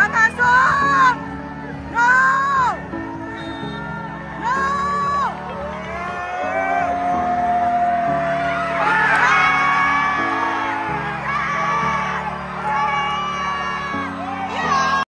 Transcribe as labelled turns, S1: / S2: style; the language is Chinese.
S1: 跟他说。